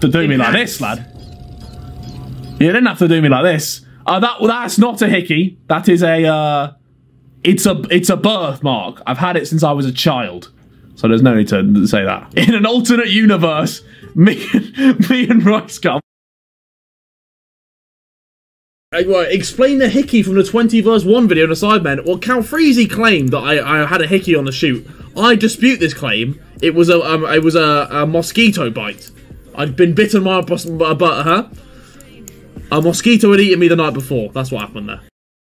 to do me like this, lad. You didn't have to do me like this. Uh, that that's not a hickey. That is a uh, it's a it's a birthmark. I've had it since I was a child, so there's no need to say that. In an alternate universe, me me and Royce come. Explain the hickey from the 20 verse 1 video on the Sidemen. Well, Calfreezy claimed that I, I had a hickey on the shoot. I dispute this claim. It was a um, it was a, a mosquito bite. I'd been bitten by a, by a butt, huh? A mosquito had eaten me the night before. That's what happened there.